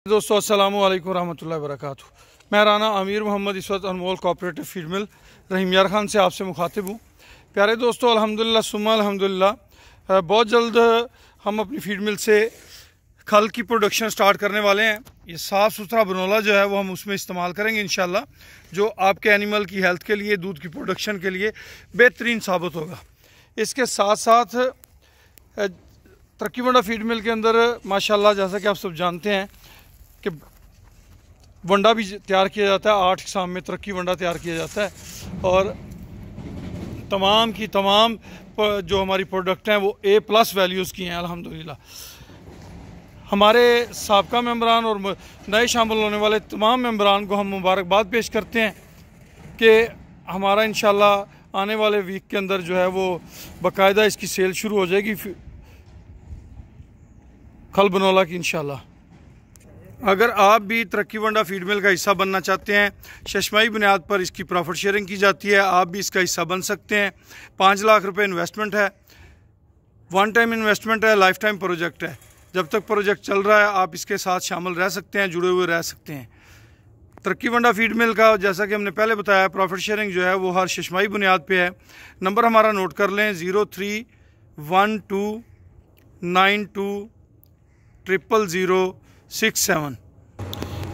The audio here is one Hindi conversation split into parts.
दोस्तों, अस्सलाम वालेकुम वरकatuh मैं राना अमीर मोहम्मद इस वक्त अनमोल कोऑपरेटिव फ़ीड मिल, रहीम यार खान से आपसे मुखातिब हूँ। प्यारे दोस्तों, अल्हम्दुलिल्लाह, सुम्मा अल्हम्दुलिल्लाह। बहुत जल्द हम अपनी फ़ीड मिल से खल की प्रोडक्शन स्टार्ट करने वाले हैं। ये साफ़ सुथरा बनोला जो है, वो हम उसमें इस्तेमाल करेंगे इन जो आपके एनिमल की हेल्थ के लिए, दूध की प्रोडक्शन के लिए बेहतरीन साबित होगा। इसके साथ साथ तरक्की मंडा फ़ीड मिल के अंदर, माशाल्लाह, जैसा कि आप सब जानते हैं कि वंडा भी तैयार किया जाता है, आठ शाम में तरक्की वंडा तैयार किया जाता है और तमाम की तमाम जो हमारी प्रोडक्ट हैं वो ए प्लस वैल्यूज़ की हैं, अल्हम्दुलिल्लाह। हमारे सबका मेम्बरान और नए शामिल होने वाले तमाम मेम्बरान को हम मुबारकबाद पेश करते हैं कि हमारा इन आने वाले वीक के अंदर जो है वो बाकायदा इसकी सेल शुरू हो जाएगी। खल बनौला की इंशाल्लाह। अगर आप भी तरक्की वंडा फ़ीड मिल का हिस्सा बनना चाहते हैं, शशमाई बुनियाद पर इसकी प्रॉफिट शेयरिंग की जाती है, आप भी इसका हिस्सा बन सकते हैं। पाँच लाख रुपए इन्वेस्टमेंट है वन टाइम इन्वेस्टमेंट है लाइफ टाइम प्रोजेक्ट है। जब तक प्रोजेक्ट चल रहा है, आप इसके साथ शामिल रह सकते हैं, जुड़े हुए रह सकते हैं। तरक्की वंडा फ़ीड मिल का, जैसा कि हमने पहले बताया प्रॉफिट शेयरिंग जो है, वो हर शशमाई बुनियाद पे है। नंबर हमारा नोट कर लें zero three one two nine two triple zero six seven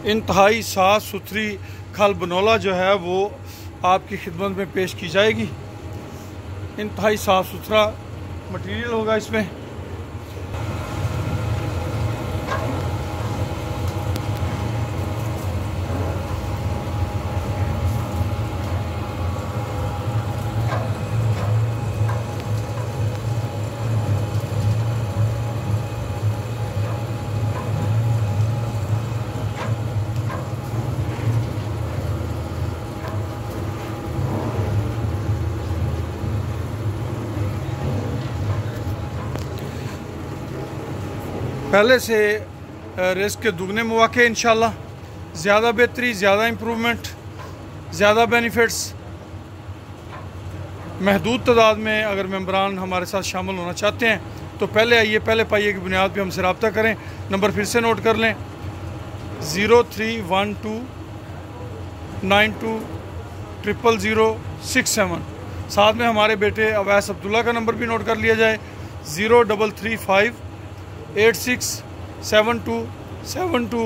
इंतहाई साफ़ सुथरी खल बनौला जो है वो आपकी खिदमत में पेश की जाएगी। इंतहाई साफ़ सुथरा मटेरियल होगा इसमें। पहले से रिस्क के दुगने मौके इन ज़्यादा बेहतरी, ज़्यादा इम्प्रूवमेंट ज़्यादा बेनिफिट्स महदूद तादाद में अगर मेम्बरान हमारे साथ शामिल होना चाहते हैं तो पहले आइए, पहले पाइए की बुनियाद पर हमसे रबता करें। नंबर फिर से नोट कर लें। Zero three one two nine two triple zero six seven. साथ में हमारे बेटे अवैस अब्दुल्ला का नंबर भी नोट कर लिया जाए। Zero double three five eight six seven two seven two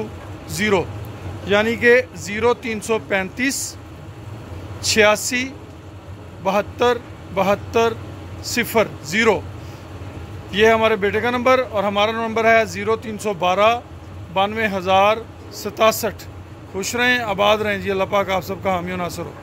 zero, यानी कि ज़ीरो तीन सौ पैंतीस छियासी बहत्तर बहत्तर सिफर ज़ीरो। ये हमारे बेटे का नंबर और हमारा नंबर है ज़ीरो तीन सौ बारह बानवे हज़ार सतासठ। खुश रहें, आबाद रहें जी। अल्लाह पाक आप सबका हामी नासर हो।